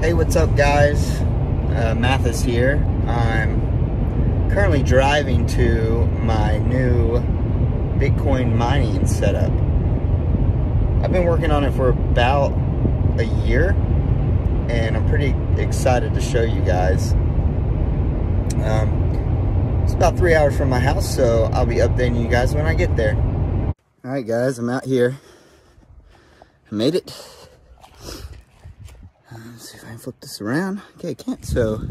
Hey, what's up guys? Uh, Mathis here. I'm currently driving to my new Bitcoin mining setup. I've been working on it for about a year and I'm pretty excited to show you guys. Um, it's about three hours from my house, so I'll be updating you guys when I get there. All right, guys, I'm out here. I made it. Let's see if I can flip this around. Okay, I can't. So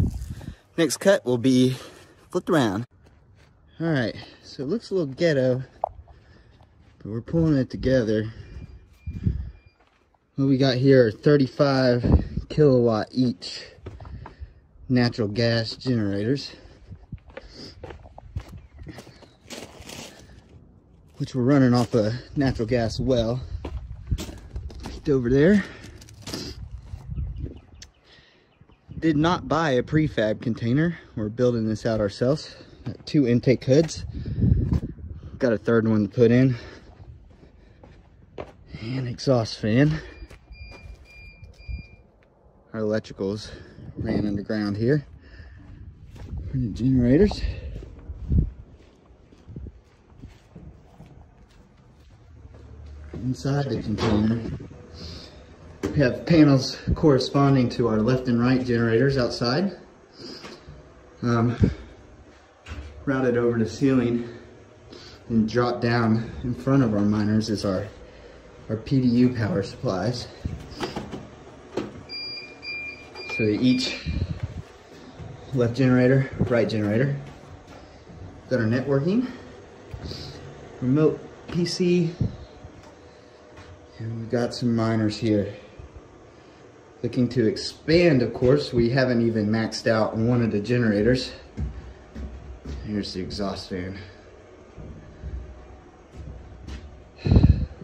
next cut will be flipped around. All right, so it looks a little ghetto, but we're pulling it together. What we got here are 35 kilowatt each natural gas generators. Which we're running off a natural gas well. Just over there. Did not buy a prefab container. We're building this out ourselves. Got two intake hoods. Got a third one to put in. And exhaust fan. Our electricals ran underground here. Generators. Inside the container, we have panels corresponding to our left and right generators outside. Um, routed over the ceiling and dropped down in front of our miners is our, our PDU power supplies. So each left generator, right generator. Got our networking, remote PC, and we've got some miners here. Looking to expand, of course. We haven't even maxed out one of the generators. Here's the exhaust fan.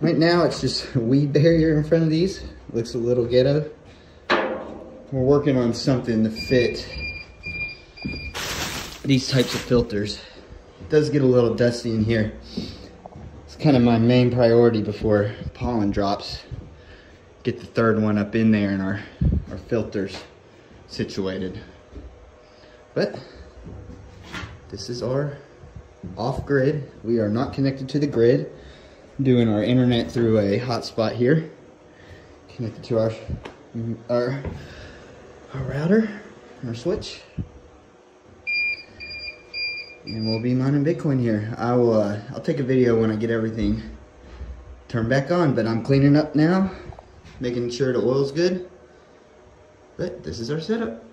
Right now, it's just a weed barrier in front of these. Looks a little ghetto. We're working on something to fit these types of filters. It does get a little dusty in here. It's kind of my main priority before pollen drops. Get the third one up in there and our, our filters situated. But this is our off-grid. We are not connected to the grid. Doing our internet through a hotspot here. Connected to our, our, our router, our switch and we'll be mining Bitcoin here. I will, uh, I'll take a video when I get everything turned back on, but I'm cleaning up now, making sure the oil's good. But this is our setup.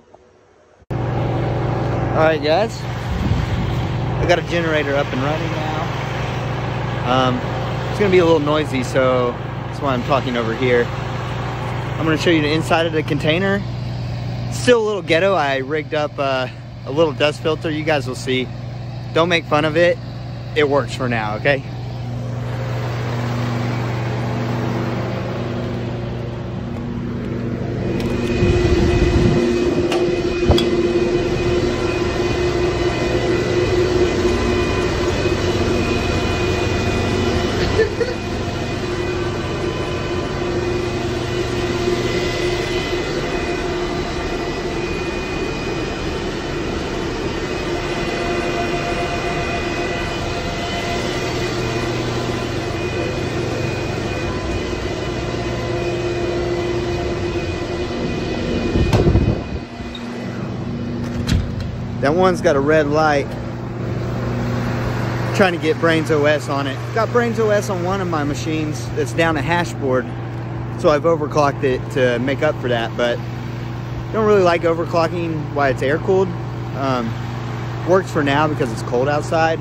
All right, guys. I got a generator up and running now. Um, it's gonna be a little noisy, so that's why I'm talking over here. I'm gonna show you the inside of the container. Still a little ghetto. I rigged up uh, a little dust filter. You guys will see. Don't make fun of it. It works for now, okay? That one's got a red light. Trying to get Braiins OS on it. Got Braiins OS on one of my machines that's down a hashboard. So I've overclocked it to make up for that, but don't really like overclocking while it's air cooled. Um, works for now because it's cold outside,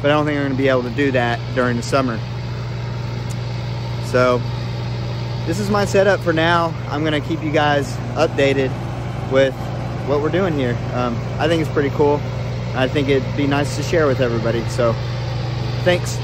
but I don't think I'm gonna be able to do that during the summer. So this is my setup for now. I'm gonna keep you guys updated with what we're doing here. Um, I think it's pretty cool. I think it'd be nice to share with everybody. So thanks.